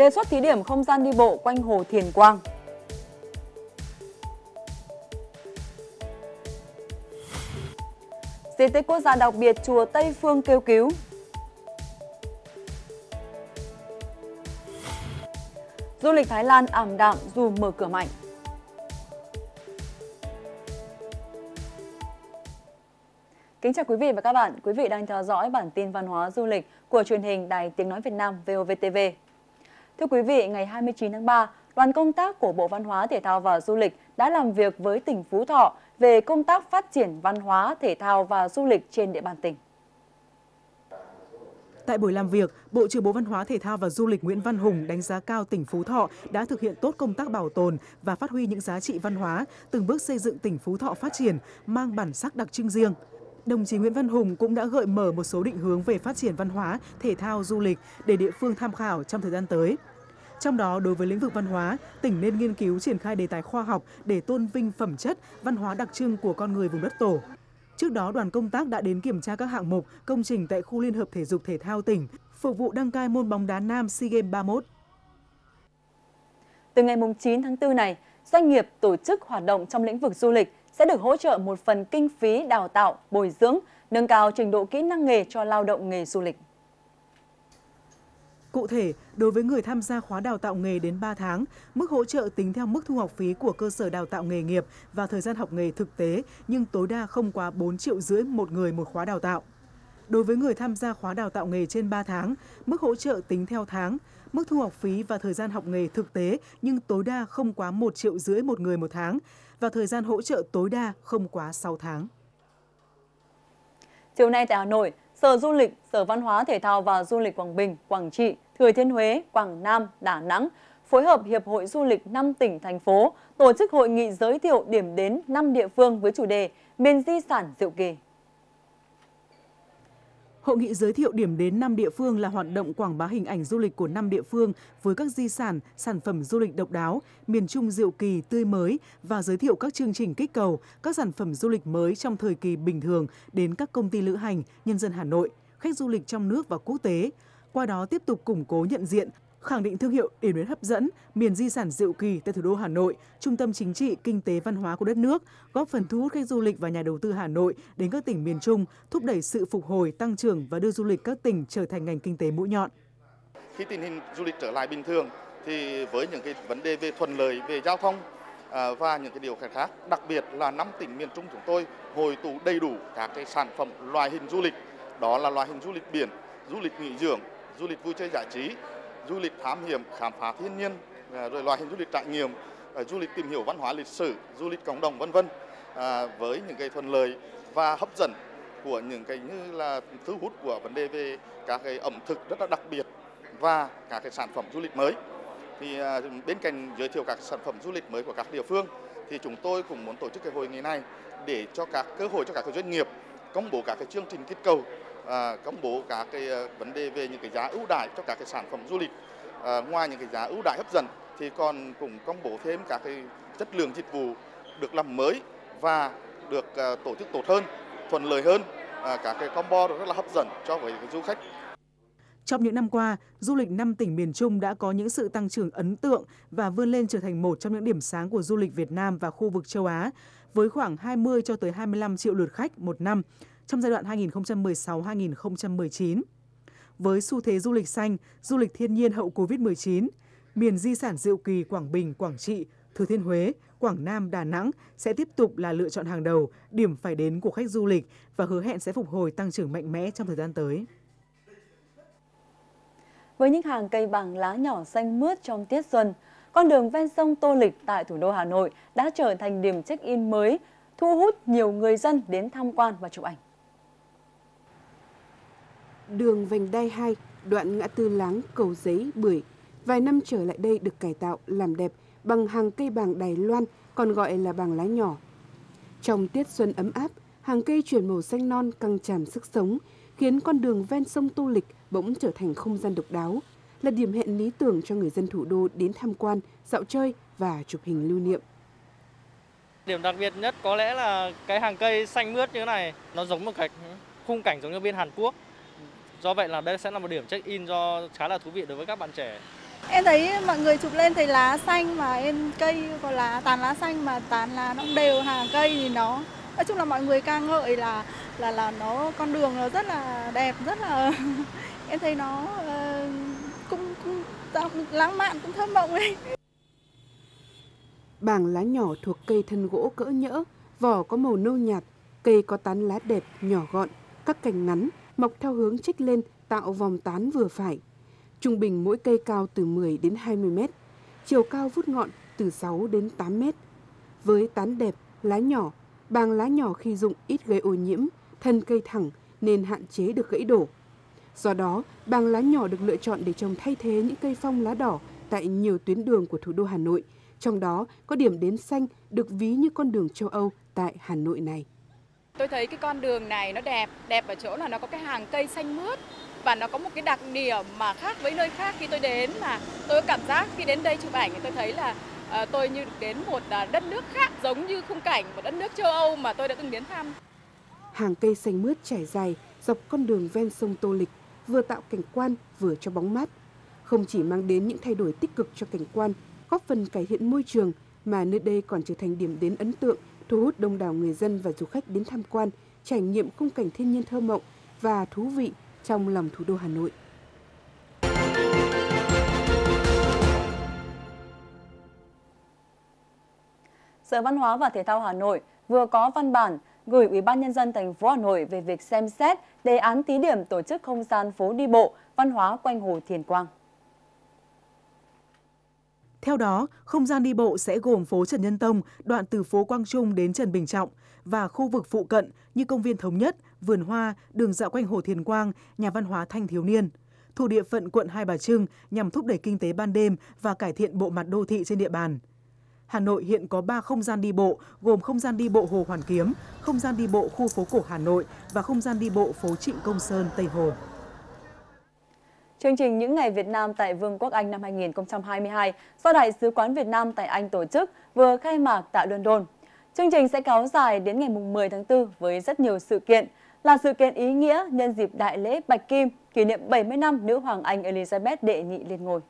đề xuất thí điểm không gian đi bộ quanh Hồ Thiền Quang. Di tích quốc gia đặc biệt chùa Tây Phương kêu cứu. Du lịch Thái Lan ảm đạm dù mở cửa mạnh. Kính chào quý vị và các bạn. Quý vị đang theo dõi bản tin văn hóa du lịch của truyền hình Đài Tiếng Nói Việt Nam VOVTV. Thưa quý vị, ngày 29 tháng 3, đoàn công tác của Bộ Văn hóa, Thể thao và Du lịch đã làm việc với tỉnh Phú Thọ về công tác phát triển văn hóa, thể thao và du lịch trên địa bàn tỉnh. Tại buổi làm việc, Bộ trưởng Bộ Văn hóa Thể thao và Du lịch Nguyễn Văn Hùng đánh giá cao tỉnh Phú Thọ đã thực hiện tốt công tác bảo tồn và phát huy những giá trị văn hóa, từng bước xây dựng tỉnh Phú Thọ phát triển, mang bản sắc đặc trưng riêng. Đồng chí Nguyễn Văn Hùng cũng đã gợi mở một số định hướng về phát triển văn hóa, thể thao, du lịch để địa phương tham khảo trong thời gian tới. Trong đó, đối với lĩnh vực văn hóa, tỉnh nên nghiên cứu triển khai đề tài khoa học để tôn vinh phẩm chất, văn hóa đặc trưng của con người vùng đất tổ. Trước đó, đoàn công tác đã đến kiểm tra các hạng mục, công trình tại khu Liên hợp Thể dục Thể thao tỉnh, phục vụ đăng cai môn bóng đá nam SEA Games 31. Từ ngày 9 tháng 4 này, doanh nghiệp tổ chức hoạt động trong lĩnh vực du lịch sẽ được hỗ trợ một phần kinh phí đào tạo, bồi dưỡng, nâng cao trình độ kỹ năng nghề cho lao động nghề du lịch. Cụ thể, đối với người tham gia khóa đào tạo nghề đến 3 tháng, mức hỗ trợ tính theo mức thu học phí của cơ sở đào tạo nghề nghiệp và thời gian học nghề thực tế, nhưng tối đa không quá 4 triệu rưỡi một người một khóa đào tạo. Đối với người tham gia khóa đào tạo nghề trên 3 tháng, mức hỗ trợ tính theo tháng, mức thu học phí và thời gian học nghề thực tế nhưng tối đa không quá 1 triệu rưỡi một người một tháng và thời gian hỗ trợ tối đa không quá 6 tháng. Chiều nay tại Hà Nội, Sở Du lịch, Sở Văn hóa Thể thao và Du lịch Quảng Bình, Quảng Trị, Thừa Thiên Huế, Quảng Nam, Đà Nẵng phối hợp Hiệp hội Du lịch 5 tỉnh, thành phố tổ chức hội nghị giới thiệu điểm đến 5 địa phương với chủ đề Miền di sản diệu kỳ. Hội nghị giới thiệu điểm đến 5 địa phương là hoạt động quảng bá hình ảnh du lịch của 5 địa phương với các di sản, sản phẩm du lịch độc đáo, miền Trung diệu kỳ, tươi mới và giới thiệu các chương trình kích cầu, các sản phẩm du lịch mới trong thời kỳ bình thường đến các công ty lữ hành, nhân dân Hà Nội, khách du lịch trong nước và quốc tế. Qua đó tiếp tục củng cố nhận diện, khẳng định thương hiệu điểm đến hấp dẫn, miền di sản diệu kỳ tại thủ đô Hà Nội, trung tâm chính trị, kinh tế văn hóa của đất nước, góp phần thu hút khách du lịch và nhà đầu tư Hà Nội đến các tỉnh miền Trung, thúc đẩy sự phục hồi, tăng trưởng và đưa du lịch các tỉnh trở thành ngành kinh tế mũi nhọn. Khi tình hình du lịch trở lại bình thường thì với những cái vấn đề về thuận lợi về giao thông à, và những cái điều khác, đặc biệt là năm tỉnh miền Trung chúng tôi hồi tụ đầy đủ các cái sản phẩm loại hình du lịch, đó là loại hình du lịch biển, du lịch nghỉ dưỡng, du lịch vui chơi giải trí, du lịch thám hiểm khám phá thiên nhiên à, rồi loại hình du lịch trải nghiệm à, du lịch tìm hiểu văn hóa lịch sử du lịch cộng đồng vân vân à, với những cái thuận lợi và hấp dẫn của những cái như là thu hút của vấn đề về các cái ẩm thực rất là đặc biệt và các cái sản phẩm du lịch mới. Thì à, bên cạnh giới thiệu các sản phẩm du lịch mới của các địa phương thì chúng tôi cũng muốn tổ chức cái hội nghị này để cho các cơ hội cho các cái doanh nghiệp công bố các cái chương trình kích cầu à, công bố các cái ờ, vấn đề về những cái giá ưu đãi cho các cái sản phẩm du lịch. À, ngoài những cái giá ưu đãi hấp dẫn thì còn cũng công bố thêm các cái chất lượng dịch vụ được làm mới và được à, tổ chức tốt hơn thuận lợi hơn. À, các cái combo rất là hấp dẫn cho với du khách. Trong những năm qua, du lịch năm tỉnh miền Trung đã có những sự tăng trưởng ấn tượng và vươn lên trở thành một trong những điểm sáng của du lịch Việt Nam và khu vực châu Á, với khoảng 20 cho tới 25 triệu lượt khách một năm, trong giai đoạn 2016-2019. Với xu thế du lịch xanh, du lịch thiên nhiên hậu Covid-19, miền di sản diệu kỳ Quảng Bình, Quảng Trị, Thừa Thiên Huế, Quảng Nam, Đà Nẵng sẽ tiếp tục là lựa chọn hàng đầu, điểm phải đến của khách du lịch và hứa hẹn sẽ phục hồi tăng trưởng mạnh mẽ trong thời gian tới. Với những hàng cây bằng lá nhỏ xanh mướt trong tiết xuân, con đường ven sông Tô Lịch tại thủ đô Hà Nội đã trở thành điểm check-in mới, thu hút nhiều người dân đến tham quan và chụp ảnh. Đường vành đai 2, đoạn ngã tư Láng, Cầu Giấy, Bưởi, vài năm trở lại đây được cải tạo, làm đẹp bằng hàng cây bàng Đài Loan, còn gọi là bàng lá nhỏ. Trong tiết xuân ấm áp, hàng cây chuyển màu xanh non căng tràn sức sống, khiến con đường ven sông Tô Lịch bỗng trở thành không gian độc đáo, là điểm hẹn lý tưởng cho người dân thủ đô đến tham quan, dạo chơi và chụp hình lưu niệm. Điểm đặc biệt nhất có lẽ là cái hàng cây xanh mướt như thế này, nó giống một cái khung cảnh giống như bên Hàn Quốc. Do vậy là đây sẽ là một điểm check-in do khá là thú vị đối với các bạn trẻ. Em thấy mọi người chụp lên thấy lá xanh mà em cây có lá tán lá xanh mà tán lá nó đều hàng cây thì nó nói chung là mọi người ca ngợi là là là nó con đường nó rất là đẹp rất là em thấy nó uh, cũng, cũng lãng mạn cũng thơm mộng ấy. Bảng lá nhỏ thuộc cây thân gỗ cỡ nhỡ, vỏ có màu nâu nhạt, cây có tán lá đẹp, nhỏ gọn, các cành ngắn, mọc theo hướng trích lên tạo vòng tán vừa phải. Trung bình mỗi cây cao từ 10 đến 20 mét, chiều cao vút ngọn từ 6 đến 8 mét. Với tán đẹp, lá nhỏ, bàng lá nhỏ khi dụng ít gây ô nhiễm, thân cây thẳng nên hạn chế được gãy đổ. Do đó, bàng lá nhỏ được lựa chọn để trồng thay thế những cây phong lá đỏ tại nhiều tuyến đường của thủ đô Hà Nội, trong đó có điểm đến xanh được ví như con đường châu Âu tại Hà Nội này. Tôi thấy cái con đường này nó đẹp, đẹp ở chỗ là nó có cái hàng cây xanh mướt và nó có một cái đặc điểm mà khác với nơi khác khi tôi đến mà tôi cảm giác khi đến đây chụp ảnh thì tôi thấy là uh, tôi như đến một uh, đất nước khác giống như khung cảnh một đất nước châu Âu mà tôi đã từng đến thăm. Hàng cây xanh mướt trải dài dọc con đường ven sông Tô Lịch vừa tạo cảnh quan vừa cho bóng mát. Không chỉ mang đến những thay đổi tích cực cho cảnh quan, góp phần cải thiện môi trường mà nơi đây còn trở thành điểm đến ấn tượng, thu hút đông đảo người dân và du khách đến tham quan, trải nghiệm khung cảnh thiên nhiên thơ mộng và thú vị trong lòng thủ đô Hà Nội. Sở Văn hóa và Thể thao Hà Nội vừa có văn bản gửi Ủy ban nhân dân thành phố Hà Nội về việc xem xét đề án thí điểm tổ chức không gian phố đi bộ văn hóa quanh hồ Thiền Quang. Theo đó, không gian đi bộ sẽ gồm phố Trần Nhân Tông, đoạn từ phố Quang Trung đến Trần Bình Trọng và khu vực phụ cận như công viên Thống Nhất, vườn hoa, đường dạo quanh Hồ Thiền Quang, nhà văn hóa Thanh Thiếu Niên. Thuộc địa phận quận Hai Bà Trưng nhằm thúc đẩy kinh tế ban đêm và cải thiện bộ mặt đô thị trên địa bàn. Hà Nội hiện có 3 không gian đi bộ, gồm không gian đi bộ Hồ Hoàn Kiếm, không gian đi bộ khu phố cổ Hà Nội và không gian đi bộ phố Trịnh Công Sơn, Tây Hồ. Chương trình Những ngày Việt Nam tại Vương quốc Anh năm 2022 do Đại sứ quán Việt Nam tại Anh tổ chức vừa khai mạc tại London. Chương trình sẽ kéo dài đến ngày 10 tháng 4 với rất nhiều sự kiện, là sự kiện ý nghĩa nhân dịp đại lễ Bạch Kim kỷ niệm 70 năm nữ hoàng Anh Elizabeth đệ nhị lên ngôi.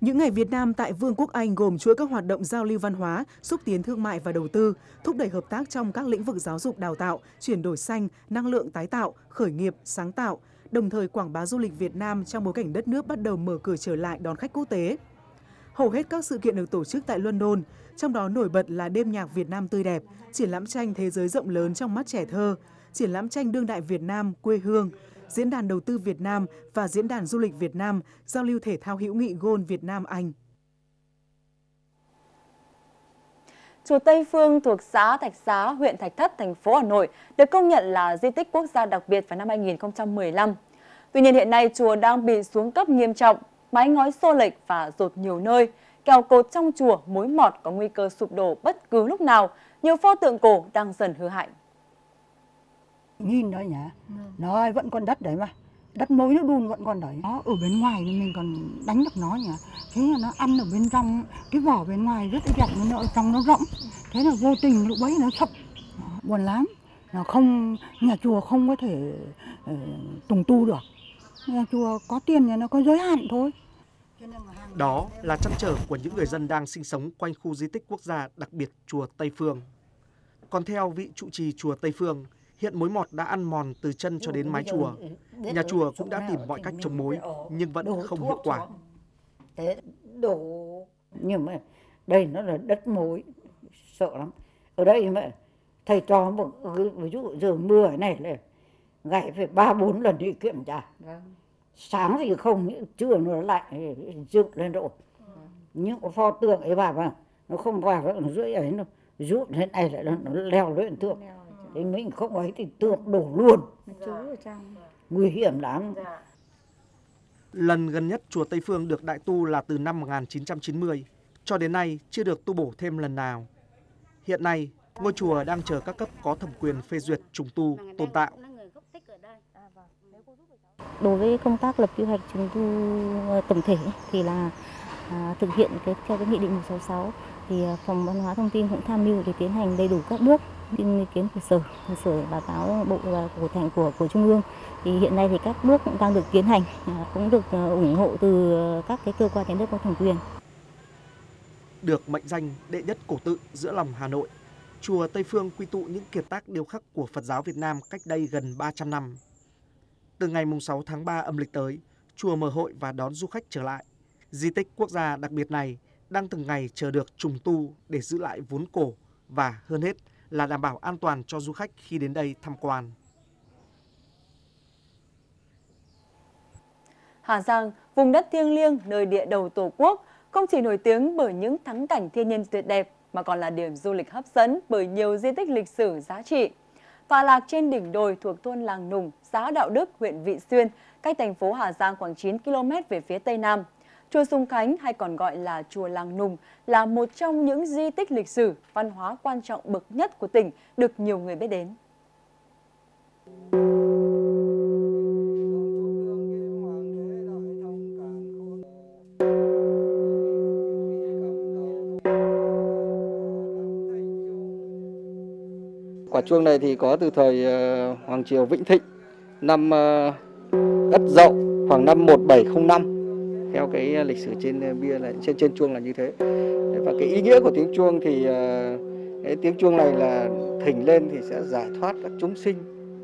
Những ngày Việt Nam tại Vương quốc Anh gồm chuỗi các hoạt động giao lưu văn hóa, xúc tiến thương mại và đầu tư, thúc đẩy hợp tác trong các lĩnh vực giáo dục đào tạo, chuyển đổi xanh, năng lượng tái tạo, khởi nghiệp, sáng tạo, đồng thời quảng bá du lịch Việt Nam trong bối cảnh đất nước bắt đầu mở cửa trở lại đón khách quốc tế. Hầu hết các sự kiện được tổ chức tại London, trong đó nổi bật là đêm nhạc Việt Nam tươi đẹp, triển lãm tranh thế giới rộng lớn trong mắt trẻ thơ, triển lãm tranh đương đại Việt Nam quê hương, Diễn đàn Đầu tư Việt Nam và Diễn đàn Du lịch Việt Nam giao lưu thể thao hữu nghị Gôn Việt Nam Anh. Chùa Tây Phương thuộc xã Thạch Xá, huyện Thạch Thất, thành phố Hà Nội được công nhận là di tích quốc gia đặc biệt vào năm 2015. Tuy nhiên hiện nay chùa đang bị xuống cấp nghiêm trọng, mái ngói xô lệch và rột nhiều nơi. Kèo cột trong chùa mối mọt có nguy cơ sụp đổ bất cứ lúc nào. Nhiều pho tượng cổ đang dần hư hại nhìn đó nhá nó vẫn còn đất đấy mà đất mối nó đun vẫn còn đấy. Nó ở bên ngoài thì mình còn đánh được nó nhỉ? Thế là nó ăn ở bên trong cái vỏ bên ngoài rất là rộng nó ở trong nó rộng thế là vô tình lúc bấy nó sập. Buồn lắm. Nó không nhà chùa không có thể uh, tùng tu được. Nhà chùa có tiền thì nó có giới hạn thôi. Đó là trăn trở của những người dân đang sinh sống quanh khu di tích quốc gia đặc biệt chùa Tây Phương. Còn theo vị trụ trì chùa Tây Phương, Hiện mối mọt đã ăn mòn từ chân cho đến mái chùa. Nhà chùa cũng đã tìm mọi cách chống mối nhưng vẫn không hiệu quả. Thế đổ nhưng mà đây nó là đất mối sợ lắm. Ở đây mà thầy cho một ví dụ giờ mưa này là gãy phải ba bốn lần đi kiểm tra. Sáng thì không, trưa nó lại dựng lên rồi. Những cái pho tượng ấy bà mà nó không vào nó rưỡi ấy nó rút thế này lại nó leo lên tượng thì mình không ấy thì tượng đổ luôn. Nguy hiểm lắm. Dạ. lần gần nhất chùa Tây Phương được đại tu là từ năm 1990 cho đến nay chưa được tu bổ thêm lần nào. Hiện nay ngôi chùa đang chờ các cấp có thẩm quyền phê duyệt trùng tu tôn tạo. đối với công tác lập quy hoạch trùng tu ờ, tổng thể thì là à, thực hiện cái theo cái nghị định 166 thì ờ, phòng văn hóa thông tin cũng tham mưu để tiến hành đầy đủ các bước xin ý kiến của sở của sở báo cáo bộ và của thành của của trung ương thì hiện nay thì các bước cũng đang được tiến hành à, cũng được ờ, ủng hộ từ ờ, các cái cơ quan nhà nước có thẩm quyền được mệnh danh đệ nhất cổ tự giữa lòng Hà Nội chùa Tây Phương quy tụ những kiệt tác điêu khắc của Phật giáo Việt Nam cách đây gần 300 năm. Từ ngày 6 tháng 3 âm lịch tới, chùa mở hội và đón du khách trở lại. Di tích quốc gia đặc biệt này đang từng ngày chờ được trùng tu để giữ lại vốn cổ và hơn hết là đảm bảo an toàn cho du khách khi đến đây tham quan. Hà Giang, vùng đất thiêng liêng nơi địa đầu Tổ quốc, không chỉ nổi tiếng bởi những thắng cảnh thiên nhiên tuyệt đẹp mà còn là điểm du lịch hấp dẫn bởi nhiều di tích lịch sử giá trị. Phà lạc trên đỉnh đồi thuộc thôn Làng Nùng, xã Đạo Đức, huyện Vị Xuyên, cách thành phố Hà Giang khoảng 9 km về phía tây nam. Chùa Sùng Khánh hay còn gọi là Chùa Làng Nùng là một trong những di tích lịch sử, văn hóa quan trọng bậc nhất của tỉnh được nhiều người biết đến. Quả chuông này thì có từ thời ờ, Hoàng Triều Vĩnh Thịnh năm ờ, Ất Dậu khoảng năm 1705 theo cái ờ, lịch sử trên ờ, bia là trên trên chuông là như thế. Và cái ý nghĩa của tiếng chuông thì ờ, cái tiếng chuông này là thỉnh lên thì sẽ giải thoát các chúng sinh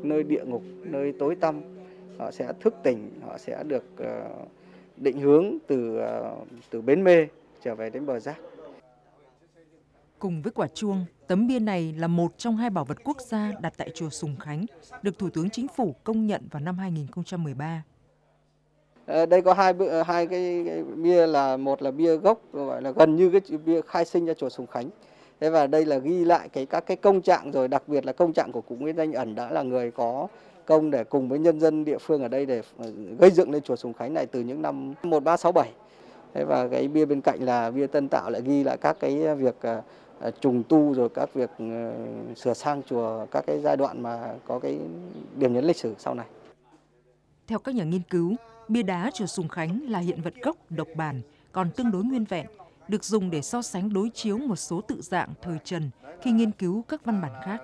nơi địa ngục nơi tối tăm. Họ sẽ thức tỉnh họ sẽ được định hướng từ từ bến mê trở về đến bờ giác. Cùng với quả chuông, tấm bia này là một trong hai bảo vật quốc gia đặt tại chùa Sùng Khánh, được Thủ tướng Chính phủ công nhận vào năm 2013. Ờ, đây có hai ờ, hai cái, cái bia là một là bia gốc gọi là gần như cái bia khai sinh cho chùa Sùng Khánh. Thế và đây là ghi lại cái các cái công trạng rồi đặc biệt là công trạng của cụ Nguyễn Danh Ẩn đã là người có công để cùng với nhân dân địa phương ở đây để ờ, gây dựng lên chùa Sùng Khánh này từ những năm 1367. Thế và cái bia bên cạnh là bia Tân Tạo lại ghi lại các cái việc trùng tu rồi các việc sửa sang chùa các cái giai đoạn mà có cái điểm nhấn lịch sử sau này. Theo các nhà nghiên cứu, bia đá chùa Sùng Khánh là hiện vật gốc độc bản, còn tương đối nguyên vẹn, được dùng để so sánh đối chiếu một số tự dạng thời Trần khi nghiên cứu các văn bản khác.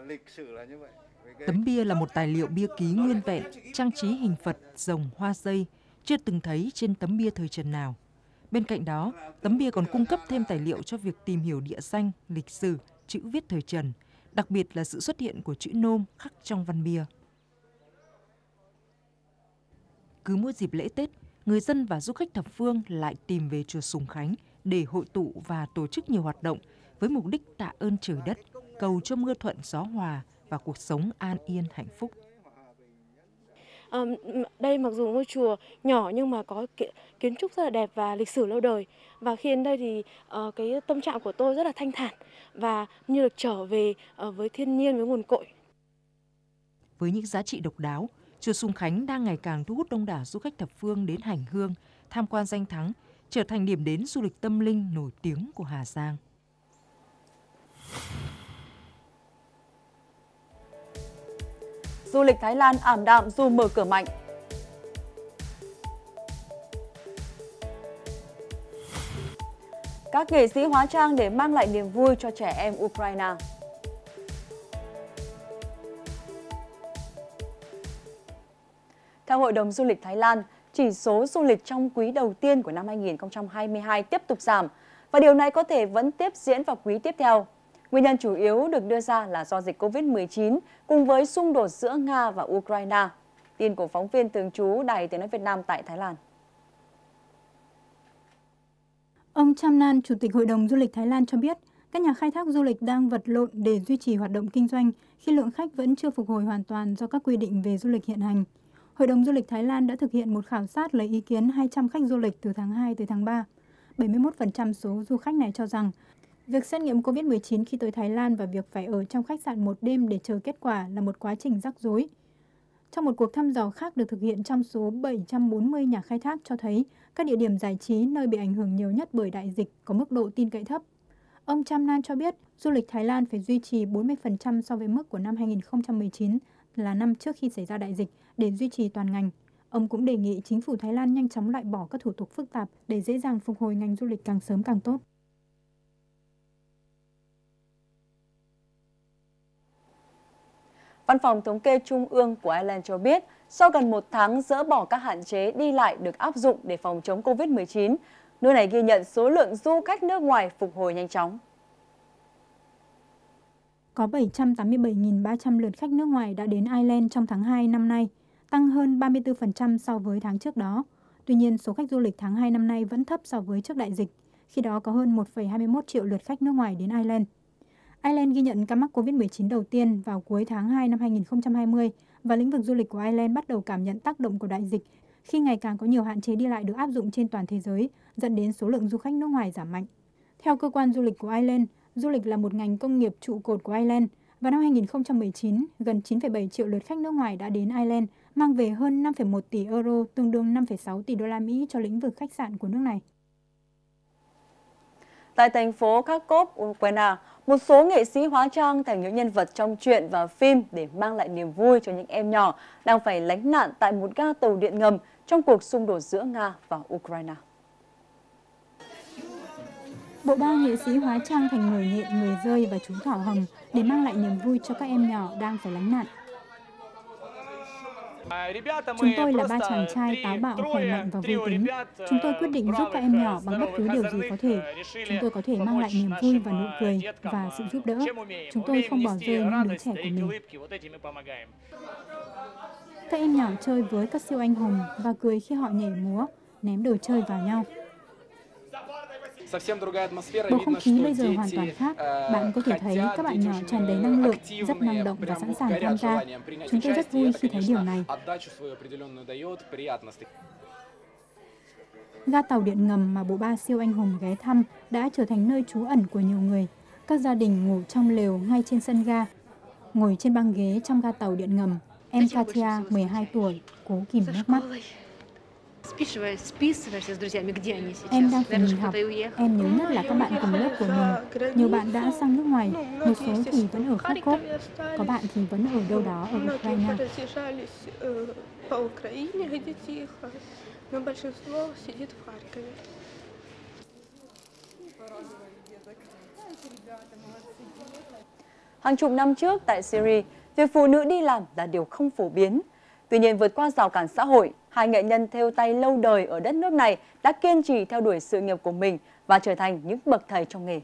Tấm bia là một tài liệu bia ký nguyên vẹn, trang trí hình Phật, rồng, hoa dây, chưa từng thấy trên tấm bia thời Trần nào. Bên cạnh đó, tấm bia còn cung cấp thêm tài liệu cho việc tìm hiểu địa danh, lịch sử, chữ viết thời Trần, đặc biệt là sự xuất hiện của chữ nôm khắc trong văn bia. Cứ mỗi dịp lễ Tết, người dân và du khách thập phương lại tìm về chùa Sùng Khánh để hội tụ và tổ chức nhiều hoạt động với mục đích tạ ơn trời đất, cầu cho mưa thuận gió hòa và cuộc sống an yên hạnh phúc. À, đây mặc dù ngôi chùa nhỏ nhưng mà có kiến trúc rất là đẹp và lịch sử lâu đời. Và khi đến đây thì uh, cái tâm trạng của tôi rất là thanh thản và như được trở về uh, với thiên nhiên với nguồn cội. Với những giá trị độc đáo, chùa Sùng Khánh đang ngày càng thu hút đông đảo du khách thập phương đến hành hương, tham quan danh thắng, trở thành điểm đến du lịch tâm linh nổi tiếng của Hà Giang. du lịch Thái Lan ảm đạm dù mở cửa mạnh. Các nghệ sĩ hóa trang để mang lại niềm vui cho trẻ em Ukraine. Theo Hội đồng Du lịch Thái Lan, chỉ số du lịch trong quý đầu tiên của năm 2022 tiếp tục giảm và điều này có thể vẫn tiếp diễn vào quý tiếp theo. Nguyên nhân chủ yếu được đưa ra là do dịch COVID-19 cùng với xung đột giữa Nga và Ukraine. Tin của phóng viên thường trú Đài Tiếng Nói Việt Nam tại Thái Lan. Ông Chamnan, Chủ tịch Hội đồng Du lịch Thái Lan cho biết, các nhà khai thác du lịch đang vật lộn để duy trì hoạt động kinh doanh khi lượng khách vẫn chưa phục hồi hoàn toàn do các quy định về du lịch hiện hành. Hội đồng Du lịch Thái Lan đã thực hiện một khảo sát lấy ý kiến 200 khách du lịch từ tháng 2 tới tháng 3. 71% số du khách này cho rằng, Việc xét nghiệm COVID-19 khi tới Thái Lan và việc phải ở trong khách sạn một đêm để chờ kết quả là một quá trình rắc rối. Trong một cuộc thăm dò khác được thực hiện trong số 740 nhà khai thác cho thấy, các địa điểm giải trí nơi bị ảnh hưởng nhiều nhất bởi đại dịch có mức độ tin cậy thấp. Ông Chamnan cho biết, du lịch Thái Lan phải duy trì 40% so với mức của năm 2019 là năm trước khi xảy ra đại dịch để duy trì toàn ngành. Ông cũng đề nghị chính phủ Thái Lan nhanh chóng loại bỏ các thủ tục phức tạp để dễ dàng phục hồi ngành du lịch càng sớm càng tốt. Văn phòng Thống kê Trung ương của Ireland cho biết, sau gần một tháng dỡ bỏ các hạn chế đi lại được áp dụng để phòng chống COVID-19, nơi này ghi nhận số lượng du khách nước ngoài phục hồi nhanh chóng. Có 787.300 lượt khách nước ngoài đã đến Ireland trong tháng 2 năm nay, tăng hơn 34% so với tháng trước đó. Tuy nhiên, số khách du lịch tháng 2 năm nay vẫn thấp so với trước đại dịch, khi đó có hơn 1,21 triệu lượt khách nước ngoài đến Ireland. Ireland ghi nhận ca mắc COVID-19 đầu tiên vào cuối tháng 2 năm 2020 và lĩnh vực du lịch của Ireland bắt đầu cảm nhận tác động của đại dịch khi ngày càng có nhiều hạn chế đi lại được áp dụng trên toàn thế giới, dẫn đến số lượng du khách nước ngoài giảm mạnh. Theo cơ quan du lịch của Ireland, du lịch là một ngành công nghiệp trụ cột của Ireland. Vào năm 2019, gần 9,7 triệu lượt khách nước ngoài đã đến Ireland, mang về hơn 5,1 tỷ euro, tương đương 5,6 tỷ đô la Mỹ cho lĩnh vực khách sạn của nước này. Tại thành phố Kharkov, Ukraine, à, một số nghệ sĩ hóa trang thành những nhân vật trong truyện và phim để mang lại niềm vui cho những em nhỏ đang phải lánh nạn tại một ga tàu điện ngầm trong cuộc xung đột giữa Nga và Ukraine. Bộ ba nghệ sĩ hóa trang thành người nhện, người rơi và chú thỏ hồng để mang lại niềm vui cho các em nhỏ đang phải lánh nạn. Chúng tôi là ba chàng trai táo bạo, khỏe mạnh và vui tính. Chúng tôi quyết định giúp các em nhỏ bằng bất cứ điều gì có thể. Chúng tôi có thể mang lại niềm vui và nụ cười và sự giúp đỡ. Chúng tôi không bỏ rơi những đứa trẻ của mình. Các em nhỏ chơi với các siêu anh hùng và cười khi họ nhảy múa, ném đồ chơi vào nhau. Bầu không khí bây giờ hoàn toàn khác. Bạn có thể thấy các bạn nhỏ tràn đầy năng lượng, rất năng động và sẵn sàng tham gia. Chúng tôi rất vui khi thấy điều này. Ga tàu điện ngầm mà bộ ba siêu anh hùng ghé thăm đã trở thành nơi trú ẩn của nhiều người. Các gia đình ngủ trong lều ngay trên sân ga. Ngồi trên băng ghế trong ga tàu điện ngầm, em Katia, 12 tuổi, cố kìm nước mắt. Em đang phải nghỉ học. Em nhớ nhất là các bạn cùng lớp của mình. Nhiều bạn đã sang nước ngoài, một số thì vẫn ở Kharkov, có bạn thì vẫn ở đâu đó ở Ukraine. Hàng chục năm trước tại Syria, việc phụ nữ đi làm là điều không phổ biến. Tuy nhiên vượt qua rào cản xã hội, hai nghệ nhân theo tay lâu đời ở đất nước này đã kiên trì theo đuổi sự nghiệp của mình và trở thành những bậc thầy trong nghề.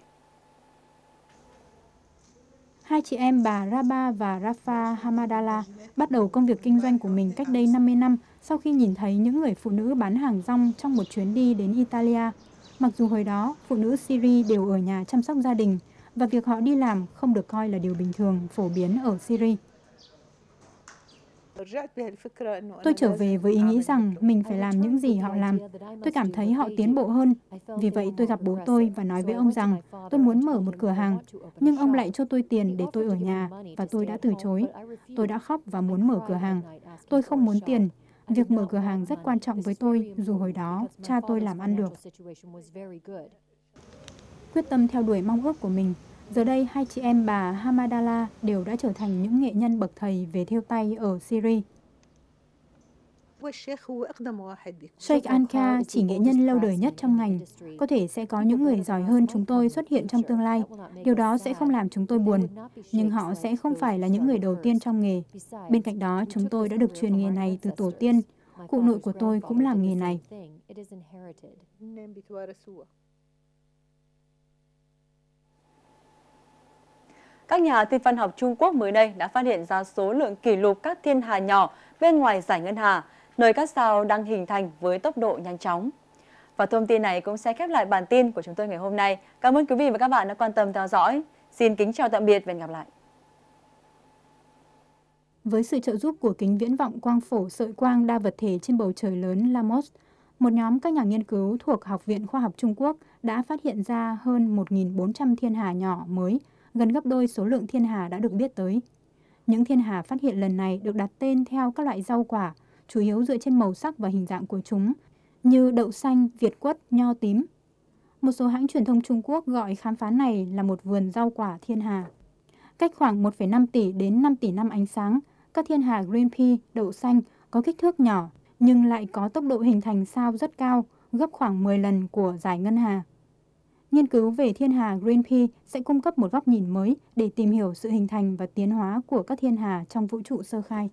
Hai chị em bà Raba và Rafa Hamadala bắt đầu công việc kinh doanh của mình cách đây 50 năm sau khi nhìn thấy những người phụ nữ bán hàng rong trong một chuyến đi đến Italia. Mặc dù hồi đó, phụ nữ Syria đều ở nhà chăm sóc gia đình và việc họ đi làm không được coi là điều bình thường phổ biến ở Syria. Tôi trở về với ý nghĩ rằng mình phải làm những gì họ làm. Tôi cảm thấy họ tiến bộ hơn. Vì vậy tôi gặp bố tôi và nói với ông rằng tôi muốn mở một cửa hàng. Nhưng ông lại cho tôi tiền để tôi ở nhà và tôi đã từ chối. Tôi đã khóc và muốn mở cửa hàng. Tôi không muốn tiền. Việc mở cửa hàng rất quan trọng với tôi, dù hồi đó cha tôi làm ăn được. Quyết tâm theo đuổi mong ước của mình, Giờ đây, hai chị em bà Hamadala đều đã trở thành những nghệ nhân bậc thầy về thêu tay ở Syria. Sheikh Anka chỉ nghệ nhân lâu đời nhất trong ngành. Có thể sẽ có những người giỏi hơn chúng tôi xuất hiện trong tương lai. Điều đó sẽ không làm chúng tôi buồn, nhưng họ sẽ không phải là những người đầu tiên trong nghề. Bên cạnh đó, chúng tôi đã được truyền nghề này từ tổ tiên. Cụ nội của tôi cũng làm nghề này. Các nhà thiên văn học Trung Quốc mới đây đã phát hiện ra số lượng kỷ lục các thiên hà nhỏ bên ngoài giải ngân hà, nơi các sao đang hình thành với tốc độ nhanh chóng. Và thông tin này cũng sẽ khép lại bản tin của chúng tôi ngày hôm nay. Cảm ơn quý vị và các bạn đã quan tâm theo dõi. Xin kính chào tạm biệt và hẹn gặp lại. Với sự trợ giúp của kính viễn vọng quang phổ sợi quang đa vật thể trên bầu trời lớn Lamos, một nhóm các nhà nghiên cứu thuộc Học viện Khoa học Trung Quốc đã phát hiện ra hơn 1.400 thiên hà nhỏ mới gần gấp đôi số lượng thiên hà đã được biết tới. Những thiên hà phát hiện lần này được đặt tên theo các loại rau quả, chủ yếu dựa trên màu sắc và hình dạng của chúng, như đậu xanh, việt quất, nho tím. Một số hãng truyền thông Trung Quốc gọi khám phá này là một vườn rau quả thiên hà. Cách khoảng 1,5 tỷ đến 5 tỷ năm ánh sáng, các thiên hà green pea, đậu xanh có kích thước nhỏ nhưng lại có tốc độ hình thành sao rất cao, gấp khoảng 10 lần của giải ngân hà nghiên cứu về thiên hà Greenpeace sẽ cung cấp một góc nhìn mới để tìm hiểu sự hình thành và tiến hóa của các thiên hà trong vũ trụ sơ khai.